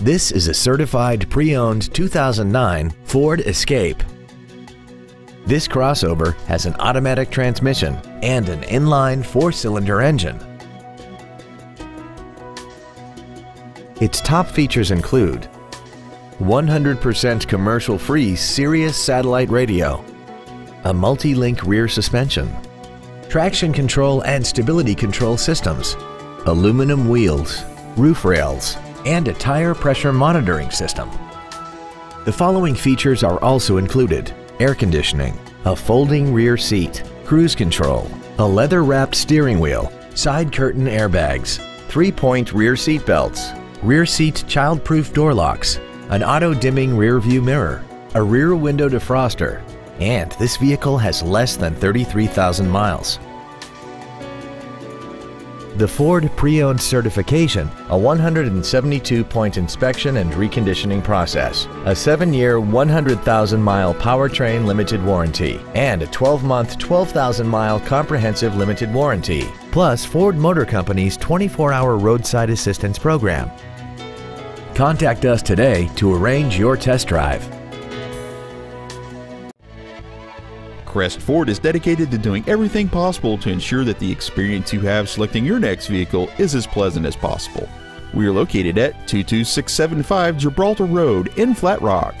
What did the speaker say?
This is a certified pre-owned 2009 Ford Escape. This crossover has an automatic transmission and an inline four-cylinder engine. Its top features include 100% commercial-free Sirius satellite radio, a multi-link rear suspension, traction control and stability control systems, aluminum wheels, roof rails, and a tire pressure monitoring system. The following features are also included. Air conditioning, a folding rear seat, cruise control, a leather-wrapped steering wheel, side curtain airbags, three-point rear seat belts, rear seat child-proof door locks, an auto-dimming rear view mirror, a rear window defroster, and this vehicle has less than 33,000 miles. The Ford Pre-Owned Certification, a 172-point inspection and reconditioning process, a 7-year, 100,000-mile powertrain limited warranty, and a 12-month, 12,000-mile comprehensive limited warranty, plus Ford Motor Company's 24-hour roadside assistance program. Contact us today to arrange your test drive. Crest Ford is dedicated to doing everything possible to ensure that the experience you have selecting your next vehicle is as pleasant as possible. We are located at 22675 Gibraltar Road in Flat Rock.